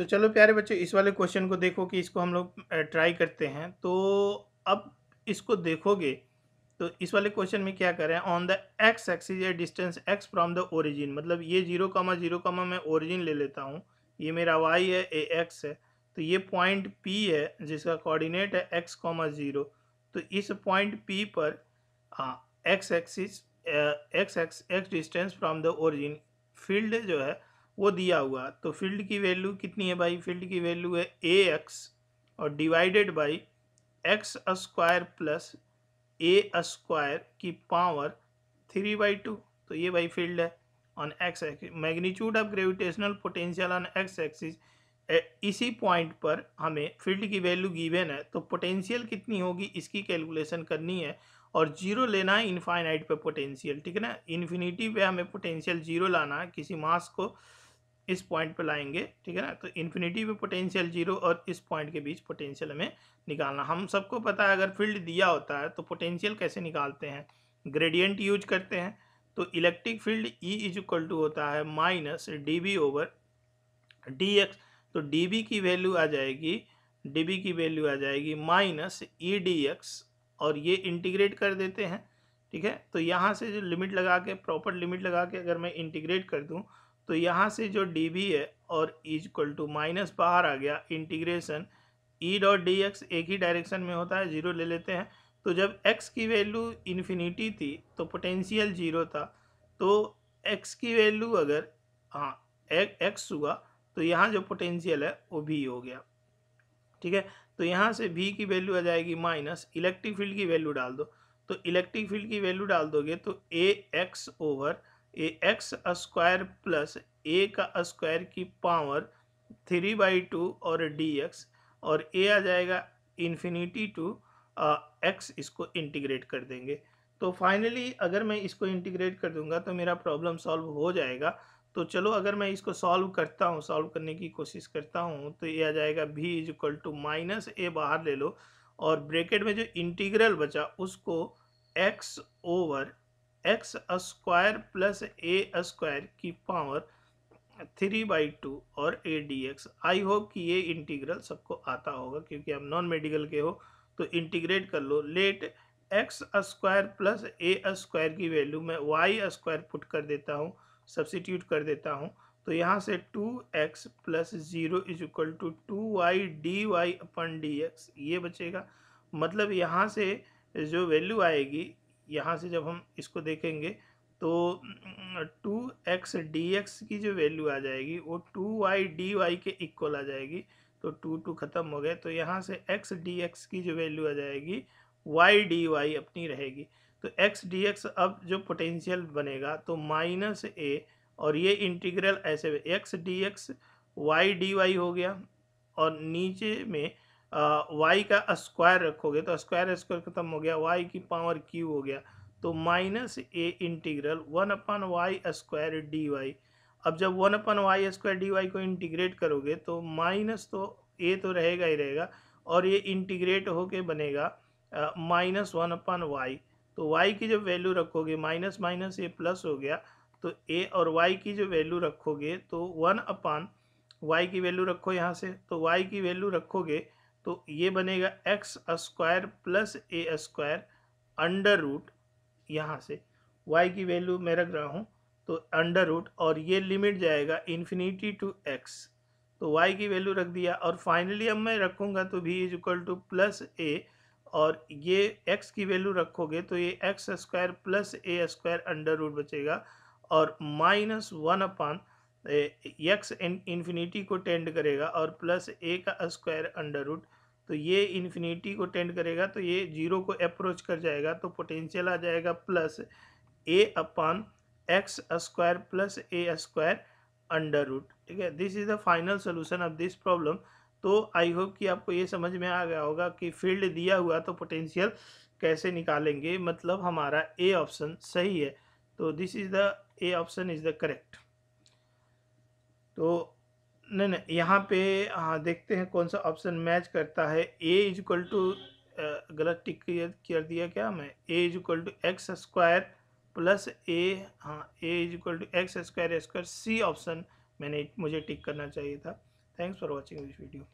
तो चलो प्यारे बच्चों, इस वाले क्वेश्चन को देखो कि इसको हम लोग ट्राई करते हैं। तो अब इसको देखोगे तो इस वाले क्वेश्चन में क्या करें? ऑन द एक्स एक्सिस या distance X from the origin मतलब ये ज़ीरो कामा ज़ीरो कामा मैं ओरिजिन ले लेता हूँ। ये मेरा वाई है ए एक्स है। तो ये पॉइंट पी है, जिसका कोऑर्डिनेट है एक्स कॉमा ज़ीरो तो इस पॉइंट पी पर X axis X X X distance from the origin field जो है वो दिया हुआ। तो फ़ील्ड की वैल्यू कितनी है भाई? फ़ील्ड की वैल्यू है ए एक्स और divided by X square plus A square की पावर थ्री बाई टू। तो ये भाई फ़ील्ड है on X axis magnitude of gravitational potential on X axis इसी पॉइंट पर हमें फ़ील्ड की वैल्यू गिवन है। तो पोटेंशियल कितनी होगी? इसकी कैलकुलेशन करनी है और ज़ीरो लेना है इनफाइनाइट पे पोटेंशियल ठीक है ना? इन्फिनिटी पे हमें पोटेंशियल ज़ीरो लाना है किसी मास को। इस पॉइंट पे लाएँगे, ठीक है ना? तो इन्फिनिटी पे पोटेंशियल ज़ीरो और इस पॉइंट के बीच पोटेंशियल हमें निकालना। हम सबको पता है, अगर फ़ील्ड दिया होता है तो पोटेंशियल कैसे निकालते हैं? ग्रेडियंट यूज़ करते हैं तो electric field E is equal to होता है minus D B over D X तो डी बी की वैल्यू आ जाएगी डी बी की वैल्यू आ जाएगी माइनस ई डी एक्स और ये इंटीग्रेट कर देते हैं, ठीक है? तो यहाँ से जो लिमिट लगा के प्रॉपर लिमिट लगा के अगर मैं इंटीग्रेट कर दूँ तो यहाँ से जो डी बी है और इज़ इक्वल टू माइनस बाहर आ गया integration E dot D X एक ही डायरेक्शन में होता है ज़ीरो ले लेते हैं। तो जब एक्स की वैल्यू इन्फिनिटी थी तो पोटेंशियल ज़ीरो था। तो एक्स की वैल्यू अगर हाँ एक्स हुआ तो यहाँ जो पोटेंशियल है, वो भी हो गया। ठीक है? तो यहाँ से भी की वैल्यू आ जाएगी माइनस इलेक्ट्रिक फ़ील्ड की वैल्यू डाल दो। तो इलेक्ट्रिक फ़ील्ड की वैल्यू डाल दोगे तो A X over A X square plus A का स्क्वायर की पावर थ्री बाई टू और डी एक्स, और ए आ जाएगा इन्फिनिटी टू एक्स इसको इंटीग्रेट कर देंगे। तो फाइनली अगर मैं इसको इंटीग्रेट कर दूँगा तो मेरा प्रॉब्लम सॉल्व हो जाएगा। तो चलो अगर मैं इसको सॉल्व करता हूँ, सॉल्व करने की कोशिश करता हूँ तो ये आ जाएगा भी is equal to minus A बाहर ले लो, और ब्रैकेट में जो इंटीग्रल बचा उसको X over X square plus A square की पावर थ्री बाई टू और A D X. I hope कि ये इंटीग्रल सबको आता होगा, क्योंकि आप नॉन मेडिकल के हो तो इंटीग्रेट कर लो। Let X square plus A square की वैल्यू मैं वाई स्क्वायर पुट कर देता हूँ सब्सिट्यूट कर देता हूँ तो यहाँ से two X plus zero is equal to two Y D Y upon D X, ये बचेगा। मतलब यहाँ से जो वैल्यू आएगी यहाँ से जब हम इसको देखेंगे तो टू एक्स डी एक्स की जो वैल्यू आ जाएगी, वो टू वाई डी वाई के इक्वल आ जाएगी। तो टू टू ख़त्म हो गए तो यहाँ से एक्स डी एक्स की जो वैल्यू आ जाएगी, वाई डी वाई अपनी रहेगी। तो एक्स डी एक्स अब जो पोटेंशियल बनेगा तो माइनस ए, और ये इंटीग्रल ऐसे, X D X Y D Y हो गया, और नीचे में वाई का स्क्वायर रखोगे तो स्क्वायर स्क्वायर खत्म हो गया वाई की पावर क्यू हो गया तो minus A integral one upon Y square D Y अब जब one upon Y square D Y को इंटीग्रेट करोगे तो माइनस तो ए तो रहेगा ही रहेगा, और ये इंटीग्रेट होके बनेगा माइनस वन अपन वाई तो वाई की जब वैल्यू रखोगे माइनस माइनस ए प्लस हो गया तो ए और वाई की जो वैल्यू रखोगे तो वन अपान वाई की वैल्यू रखो यहाँ से तो वाई की वैल्यू रखोगे तो ये बनेगा X square plus A square under root यहाँ से। Y की वैल्यू मैं रख रहा हूँ तो अंडर रूट और ये लिमिट जाएगा इन्फिनिटी टू x तो y की वैल्यू रख दिया और फाइनली अब मैं रखूँगा तो v is equal to plus A और ये x की वैल्यू रखोगे तो ये X square plus A square under root बचेगा और minus one upon X infinity को टेंड करेगा और प्लस ए का स्क्वायर अंडर रूट तो ये इन्फिनिटी को टेंड करेगा तो ये ज़ीरो को अप्रोच कर जाएगा तो पोटेंशियल आ जाएगा plus A upon X square plus A square under root ठीक है? This is the final solution of this problem तो आई होप कि आपको ये समझ में आ गया होगा कि फ़ील्ड दिया हुआ तो पोटेंशियल कैसे निकालेंगे मतलब हमारा ए ऑप्शन सही है। तो this is the A option is the correct तो नहीं नहीं, यहाँ पे हाँ देखते हैं कौन सा ऑप्शन मैच करता है। ए इज़ इक्वल टू गलत टिक कर दिया क्या मैं A is equal to X square plus A हाँ A is equal to X square square C option मैंने, मुझे टिक करना चाहिए था। Thanks for watching this video